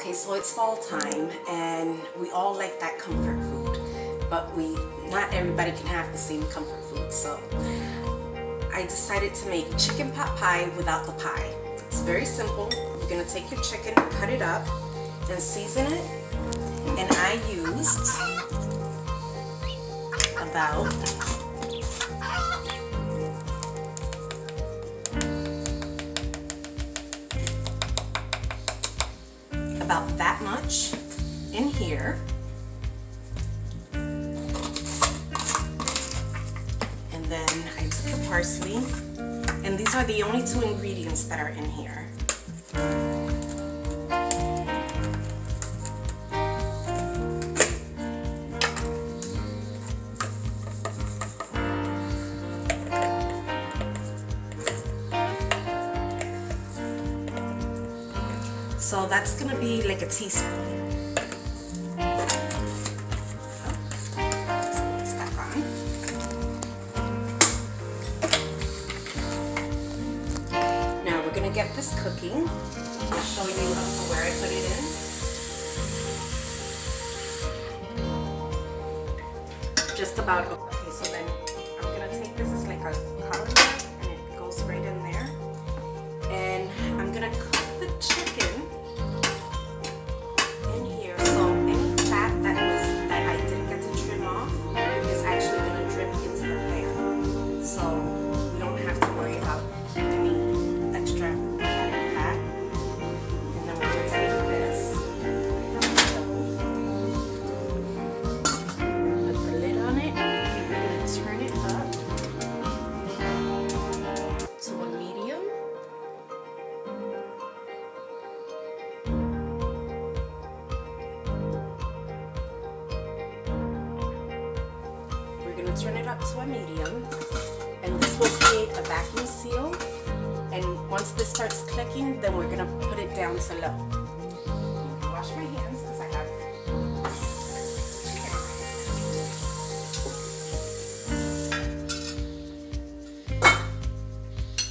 Okay, so it's fall time and we all like that comfort food, but we not everybody can have the same comfort food. So I decided to make chicken pot pie without the pie. It's very simple. You're gonna take your chicken, cut it up, and season it. And I used about about that much in here. And then I took the parsley. And these are the only two ingredients that are in here. So that's gonna be like a teaspoon. Now we're gonna get this cooking. I'll show you where I put it in. Just about, Turn it up to a medium, and this will create a vacuum seal. And once this starts clicking, then we're gonna put it down to low. Wash my hands because I have.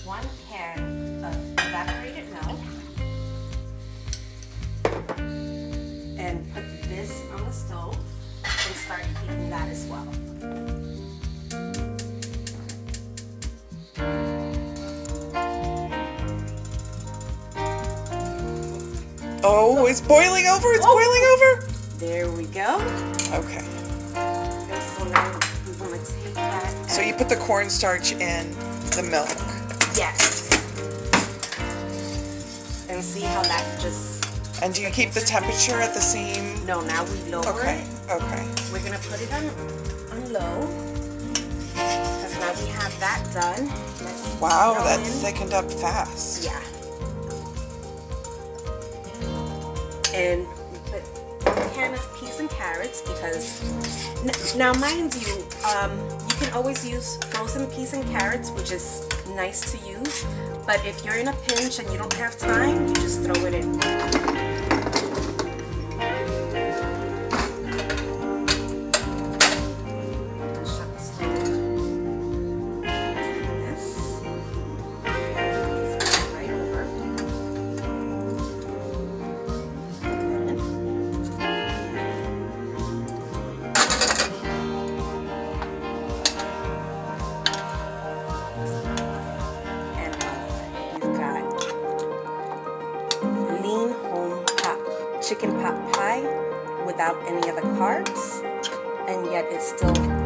One can of evaporated milk, and put this on the stove and start heating that as well. Oh, it's boiling over. It's Oh. boiling over. There we go. Okay. So now we want to take that. So you put the cornstarch in the milk. yes. And see how that just And do you keep the temperature at the same? no. Now we lower Okay. it. Okay. We're gonna put it on on low. Because now we have that done. Let's Wow, that in- thickened up fast. Yeah. And put a can of peas and carrots because now mind you, um, you can always use frozen peas and carrots, which is nice to use. But if you're in a pinch and you don't have time, you just throw it in. Chicken pot pie without any of the carbs, and yet it's still